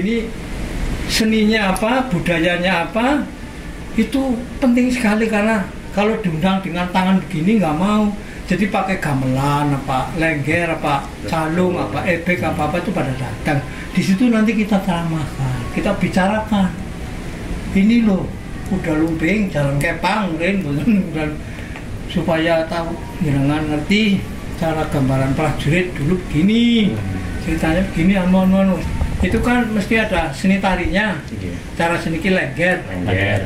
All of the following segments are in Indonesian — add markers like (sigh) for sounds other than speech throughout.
ini seninya apa, budayanya apa, itu penting sekali karena kalau diundang dengan tangan begini nggak mau. Jadi pakai gamelan, apa lengger, apa calung, apa ebek, apa apa itu pada datang. Di situ nanti kita ceramahkan, kita bicarakan. Ini loh, udah lumping, jalan kepang, dan supaya tahu jangan ngerti cara gambaran prajurit dulu gini ceritanya begini anu anu itu kan mesti ada seni tarinya. Iya. cara seni ki lengger.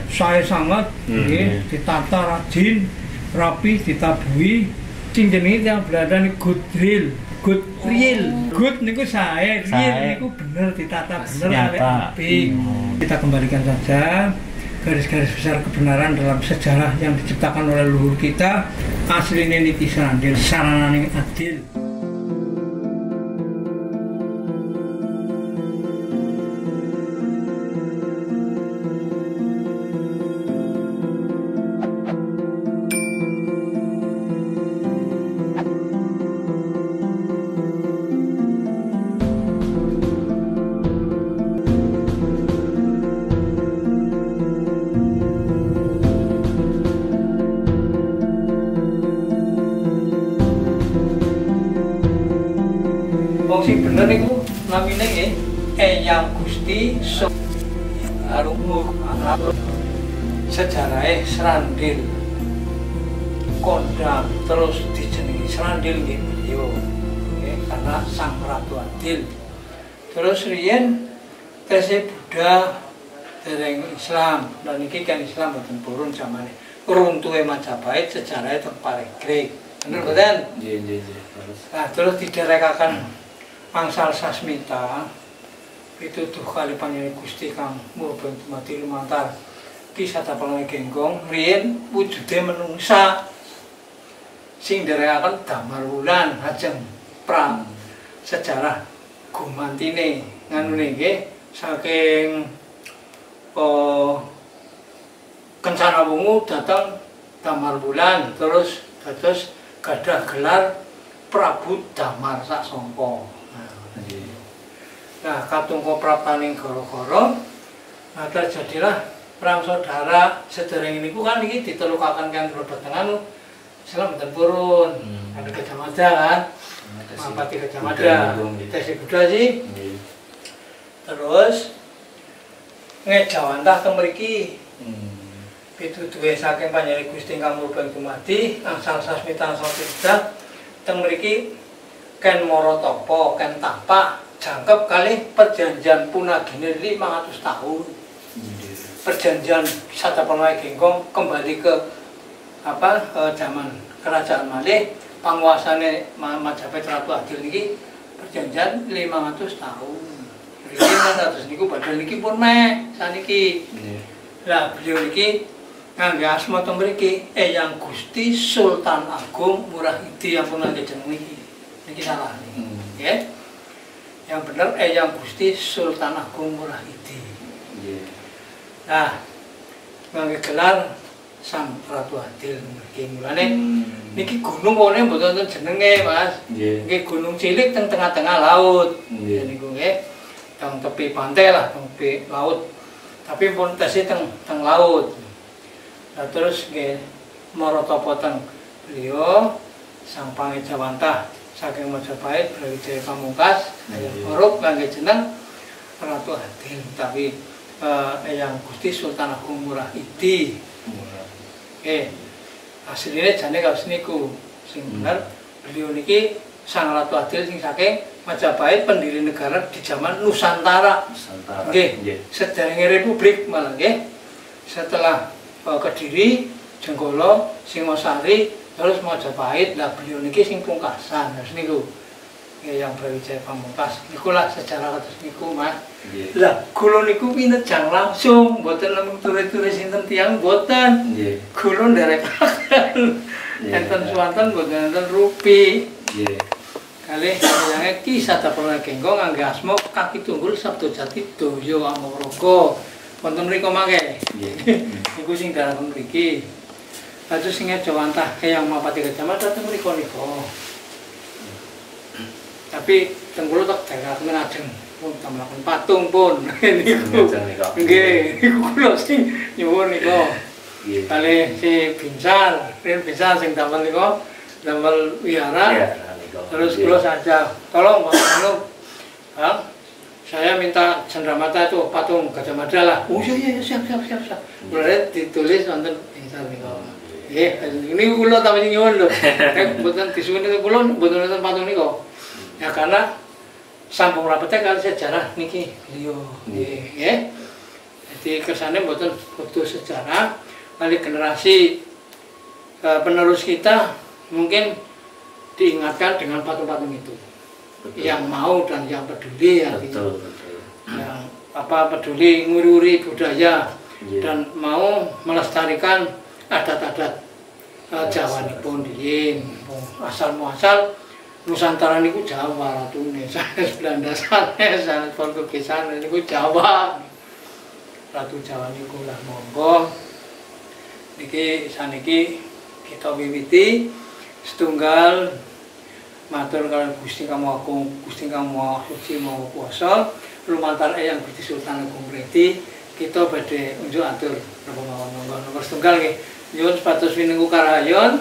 Saya sangat Hmm. nggih, ditata rajin rapi ditabui. Sing jenenge yang berada di good drill good real good niku saya real niku bener ditata bener sampai apik Hmm. kita kembalikan saja garis-garis besar kebenaran dalam sejarah yang diciptakan oleh leluhur kita. Aslinya niti serandil sarananing adil Bener niku namine nggih Eyang Gusti Arungu sejarahnya Serandil. Kondang terus dijenengi Serandil nggih. Beliau nggih, karena sang ratu adil. Terus riyen tesih Buddha dereng Islam. Dan iki kan Islam boten purun zamane runtuhe Majapahit sejarahnya teng Paregrek bener boten? Iya, iya. Terus. Nah, terus diderekakan angsal sasmita itu tuh kali panjenengan Gusti Kang Murbeng mati lumantar kisah tapang genggong riyen wujude menungsa sing derekaken damar wulan ajeng pra sejarah gumantine nganune nggih saking oh, kencana wungu datang damar bulan terus terus gadah gelar Prabu Damar Saksangka. Nah, katungko prapaning goro-goro, nah terjadilah perang saudara. Sedereng ini kan ini ditelukakan kan berbatan Islam dan purun Hmm. ada Gajah Mada kan? Mampati Gajah Mada. Tesi Buddha sih. Iya. terus ngejawantah ke mriki. Hmm. pituduhe saking panjenengan Gusti Kang Murbeng Dumadi angsal sasmita sasmita teng mriki ken Marotapa ken Tapak jangkep kali perjanjian punagine 500 tahun Iya. perjanjian Satapala Genggong kembali ke apa eh, zaman kerajaan Malih panguasane Ma- Majapahit Ratu Adil niki perjanjian 500 tahun. Niki 500 niku badhe niki pun mek saniki. Iya. Lah beliau niki ngangge asma teng mriki Eyang Gusti Sultan Agung Murahidi yang pun ngangge jeneng niki. Niki salah niki. Hmm. Nggih. Yang bener Eyang Gusti Sultan Agung Murahidi. Iya. Nah, ngangge gelar Sang Ratu Adil mriki mulane Hmm. niki gunung wone mboten wonten jenenge, Mas. Iya. Nggih gunung cilik teng tengah-tengah laut. Iya. Niku nggih teng tepi pantai lah, teng tepi laut. Tapi pun tesih teng teng laut. Nah terus nggih Marotapa teng beliau sang pangejawantah saking Majapahit Brawijaya Pamungkas Iya. Huruf ngangge jeneng Ratu Adil tapi eh, Eyang Gusti Sultan Agung Murah Idi Murah. eh aslinya jane kados niku sing Hmm. bener beliau niki sang Ratu Adil sing saking Majapahit pendiri negara di zaman Nusantara Nusantara. Nggih. Sejarahnya republik malah nggih setelah eh, Kediri Jenggolo Singosari terus Majapahit lah beliau niki sing pungkasan terus niku nggih yang Brawijaya Pamungkas niku lah sejarah kados niku Mas Iya. lah kula niku pinejang langsung mboten namung turis-turis sinten tiyang mboten Iya. kula nderekaken Iya. enten swanten mboten enten rupi Iya. kalih sayange Ki Satapala Genggong ngangge asma kaki tunggul Sabdo Jati Doyo Amorogo wonten mriku mangke Iya. (laughs) niku sing dalaken mriki Lalu sing jawantah yang mapati kecamatan mriku niku tapi tenggulu tak dalaken ajeng pun tambahaken patung pun (laughs) niku. Nggih, niku kula sing nyuwun niku. Nggih. Kali si Binsar, Rin Binsar sing damel niku damel wihara. Iya. Terus Nggih. kula saja, tolong Anu, ha? saya minta cendramata itu patung Gajah Mada lah. Oh iya iya siap siap siap siap. Mulai ditulis wonten Binsar niku. Nggih, ini kula tambahin nyuwun lho. Nek (laughs) mboten disuwun niku kula mboten wonten patung niku. Ya karena sampung rapetnya kali sejarah niki beliau. Nggih, nggih. Jadi kesannya mboten butuh sejarah kali generasi eh, penerus kita mungkin diingatkan dengan patung-patung itu Betul. yang mau dan yang peduli ya betul betul. yang apa peduli ngururi budaya Iya. dan mau melestarikan adat-adat uh, Jawa nipun diin asal muasal Nusantara niku Jawa ratune (laughs) sanes Belanda sanes sanes Portugis sanes niku Jawa. Ratu Jawa niku lah monggo. Niki saniki kita wiwiti setunggal matur kalian Gusti kamu aku Gusti kamu suci mau puasa lumantar eyang Gusti Sultan Agung kita badhe unjuk atur. Napa mawon? Monggo nomor setunggal nggih nyuwun sepatus winungku karayon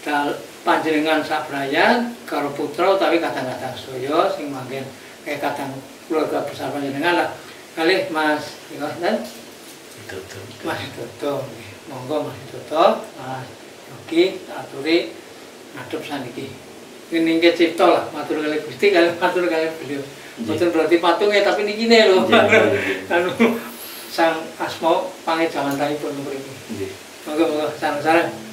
dal panjenengan sabrayan karo putra utawi kadang-kadang sedaya sing manggen kayak kadang keluarga besar panjenengan lah. Kalih Mas Ika dan. Mas Dodo monggo Mas Dodo Mas Yogi aturi. Ngadep saniki ini nggih cipta lah. Matur kali Gusti kali matur kali beliau. Betul berarti patung ya tapi Iya, iya, iya. anu sang asma pangejaman pun mriki Nggih. monggo monggo sareng-sareng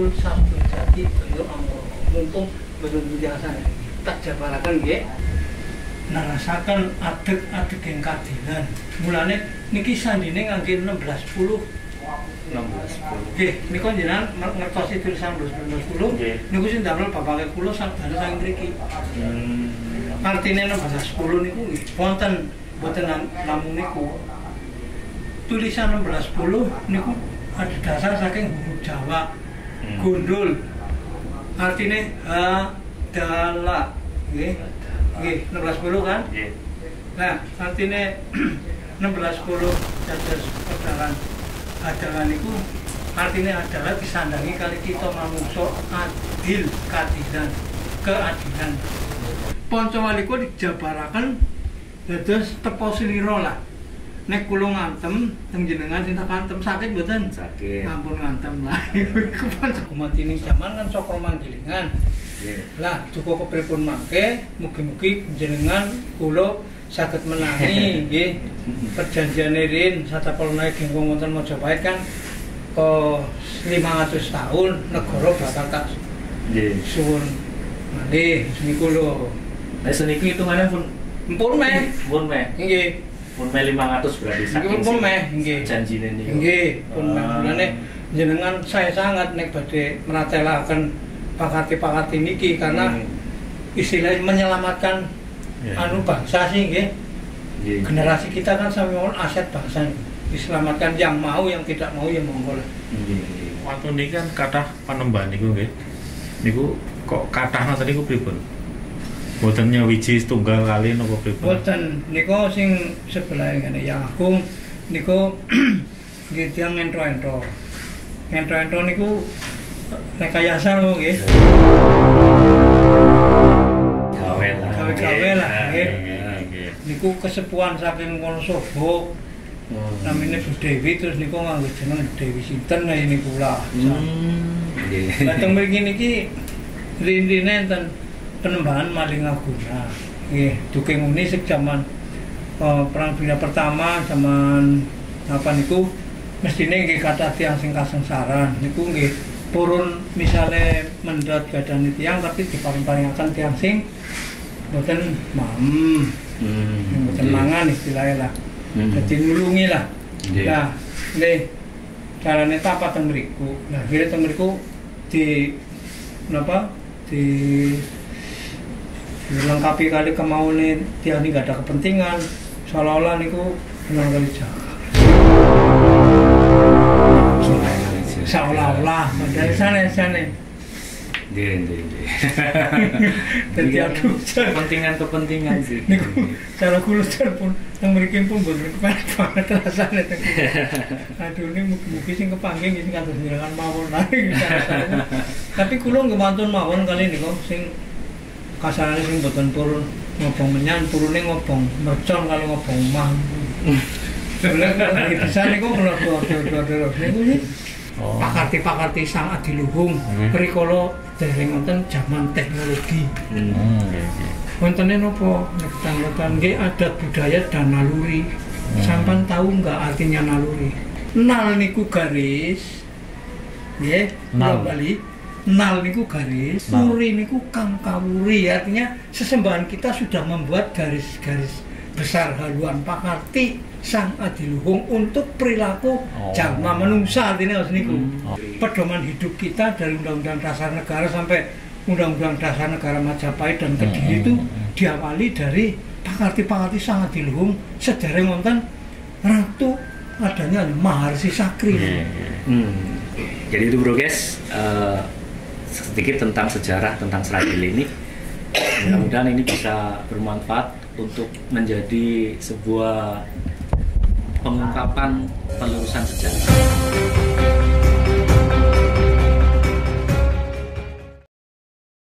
tunggul sabtu jati bentuk amro mumpung bentuk biasa tak jabaraken nggih narasaken adeg-adeg ing kadilan mulane niki sandine ngangge 1610 16 10. Nggih, niku jenengan ngertosi tulisan 1610 Nggih. niku sing damel bapake kula sabdane saking mriki Hmm. artinya 1610 niku nggih wonten boten nam- namung niku tulisan 1610 niku ada dasar saking huruf Jawa. Gundul. Artinya adalah nggih nggih 1610 kan? Nggih. nah artinya (clears throat) 1610 dados pedalan. Adalah niku artinya adalah disandangi kali kita manungsa adil keadilan keadilan. Poncowaliku dijabaraken dados tepo slira lah nek kula ngantem teng jenengan cinta kantem sakit mboten? Sakit. Ampun ngantem lah. Iku kan mati ning jaman kan saka manggilingan Nggih. lah cukup kepripun mangke mugi-mugi jenengan kula saged menangi (laughs) nggih. Perjanjiane rin satapal naik gengkong wonten Majapahit kan ke 500 tahun negara bakal tak Nggih. suwun malih. Niku lho. Nah, seniki hitungannya pun Mpun meh. pun meh. nggih Pun meh 500 berarti Nggih, pun meh, nggih. Janjine niku. nggih pun meh Ah. mulane jenengan saya sangat nek badhe meratelaken pakati-pakati niki karena Hmm. istilahnya menyelamatkan Ya. anu bangsa sih nggih. Nggih. generasi kita kan mau aset bangsa diselamatkan yang mau yang tidak mau ya monggo lah. Waktu ini kan kata panembahan niku nggih. Niku kok kathah ngoten niku pripun? Boten nyawiji setunggal kali napa pripun? boten niku sing sebelah ngene yang agung niku (clears throat) nggih tiyang entro-entro entro-entro niku rekayasa lho nggih Gawe lah. Gawe-gawe lah, nggih. Niku kesepuhan saking Wonosobo Hmm. namanya Bu Dewi terus niku nganggo jeneng Dewi sinten ini kula Hmm. Nggih. Dateng mriki niki rintine enten penembahan maling aguna. Nggih, duke nguni sek zaman eh, perang dunia pertama zaman apa niku mestine nggih kata tiang sing kasengsaran niku nggih purun misale mendot gadani tiang tapi diparing-paringaken tiang sing boten mam Hmm. boten mangan istilahnya lah Hmm. jadi nulungi lah Nggih. nah nggih carane apa teng mriku nah kira teng mriku di napa di dilengkapi kali kemauan tiang ini gak ada kepentingan seolah-olah niku benar kali seolah-olah dari sana sana Nggih, nggih, nggih. Dadi Iya, aduh, jar. kepentingan-kepentingan sih. niku cara kula jar pun teng mriki pun boten kepenak banget kula. aduh ini mugi-mugi sing kepanggih sing kados njenengan mawon rasane. (laughs) tapi kula nggih mantun mawon kali niku sing kasarane sing boten purun ngobong menyan turune ngobong mercon kali ngobong omah Sebenarnya bisa niku kula dua-dua-dua niku Oh. pakarti-pakarti sang adiluhung Hmm. rikala dereng wonten jaman teknologi Hmm. Hmm, nggih, nggih. Wontennya nopo ngetan nggih adat budaya dan naluri. Hmm. Sampan tahu nggak artinya naluri? Nal niku garis. Nggih, Nal. bali. Nal niku garis, wuri niku kang kawuri. Artinya sesembahan kita sudah membuat garis-garis besar haluan pakarti sang adiluhung untuk perilaku Oh. jalma menungsa artinya harus niku Oh. pedoman hidup kita dari Undang-Undang Dasar Negara sampai Undang-Undang Dasar Negara Majapahit dan Kediri Hmm, itu hmm, hmm. diawali dari pakarti-pakarti sangat diluhung sedereng wonten ratu adanya Maharsi Sakri. Nggih. Hmm. Jadi itu bro guys, eh, sedikit tentang sejarah tentang Seragil ini. Mudah-mudahan ini bisa bermanfaat untuk menjadi sebuah pengungkapan penelusuran sejarah.